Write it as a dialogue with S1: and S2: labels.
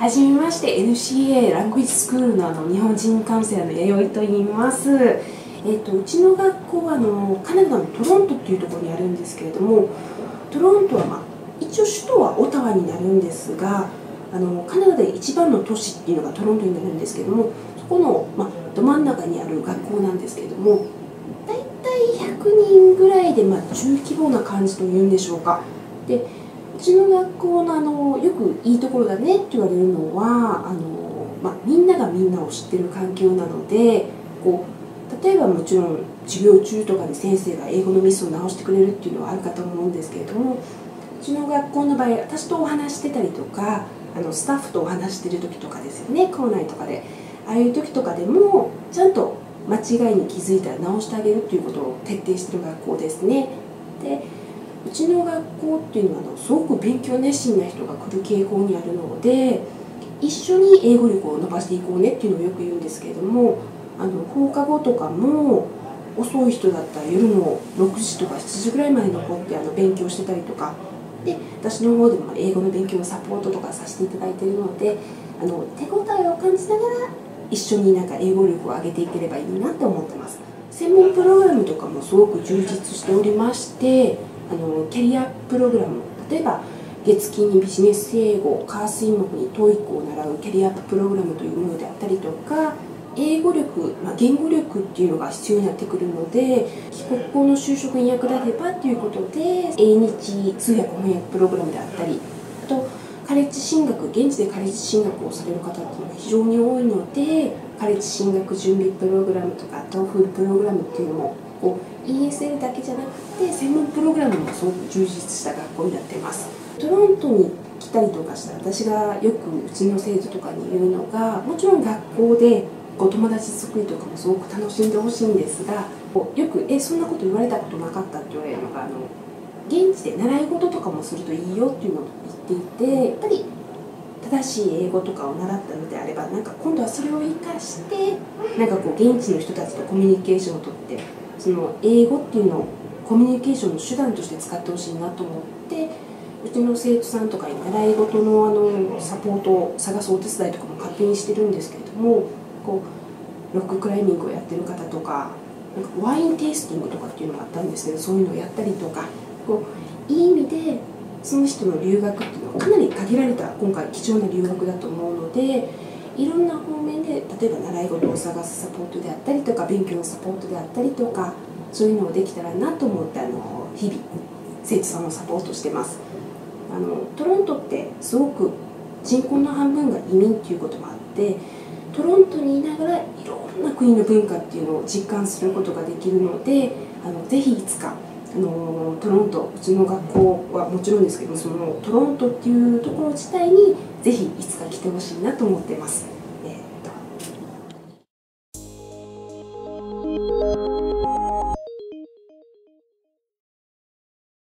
S1: はじめまして NCA ラングイッジスクールのあの日本人カウンセラーの弥生と言います。えっと、うちの学校はあのカナダのトロントっていうところにあるんですけれどもトロントは、まあ、一応首都はオタワになるんですがあのカナダで一番の都市っていうのがトロントになるんですけどもそこの、まあ、ど真ん中にある学校なんですけれども大体100人ぐらいで、まあ、中規模な感じというんでしょうか。でうちの学校のあのくいいところだねって言われるのはあの、まあ、みんながみんなを知ってる環境なのでこう例えばもちろん授業中とかに先生が英語のミスを直してくれるっていうのはあるかと思うんですけれどもうちの学校の場合私とお話してたりとかあのスタッフとお話してる時とかですよね校内とかでああいう時とかでもちゃんと間違いに気づいたら直してあげるっていうことを徹底してる学校ですね。でうちの学校っていうのはすごく勉強熱心な人が来る傾向にあるので一緒に英語力を伸ばしていこうねっていうのをよく言うんですけれどもあの放課後とかも遅い人だったら夜の6時とか7時ぐらいまで残ってあの勉強してたりとかで私の方でも英語の勉強のサポートとかさせていただいてるのであの手応えを感じながら一緒になんか英語力を上げていければいいなって思ってます。専門プログラムとかもすごく充実しておりましてあのキャリアプログラム例えば月金にビジネス英語火水木に TOEIC を習うキャリアプログラムというものであったりとか英語力、まあ、言語力っていうのが必要になってくるので帰国後の就職に役立てばっていうことで英日通訳翻訳プログラムであったりあとカレッジ進学現地でカレッジ進学をされる方っていうのが非常に多いのでカレッジ進学準備プログラムとか TOEFL プログラムっていうのもこう ESL だけじゃなくて専門プログラムもすごく充実した学校になってます。トロントに来たりとかしたら私がよくうちの生徒とかに言うのがもちろん学校でお友達作りとかもすごく楽しんでほしいんですがよく「えそんなこと言われたことなかった」って言われるのがあの現地で習い事とかもするといいよっていうのを言っていてやっぱり正しい英語とかを習ったのであればなんか今度はそれを生かしてなんかこう現地の人たちとコミュニケーションをとってその英語っていうのをコミュニケーションの手段として使ってほしいなと思ってうちの生徒さんとかに習い事のあのサポートを探すお手伝いとかも勝手にしてるんですけれどもこうロッククライミングをやってる方とかなんかワインテイスティングとかっていうのがあったんですけどそういうのをやったりとかこういい意味でその人の留学っていうのはかなり限られた今回貴重な留学だと思うのでいろんな方面で例えば習い事を探すサポートであったりとか勉強のサポートであったりとかそういうのをできたらなと思ってあの日々生徒さんをサポートしてます。あのトロントってすごく人口の半分が移民っていうこともあってトロントにいながらいろんな国の文化っていうのを実感することができるのであのぜひいつかあのトロントうちの学校はもちろんですけどそのトロントっていうところ自体にぜひいつか来てほしいなと思ってます。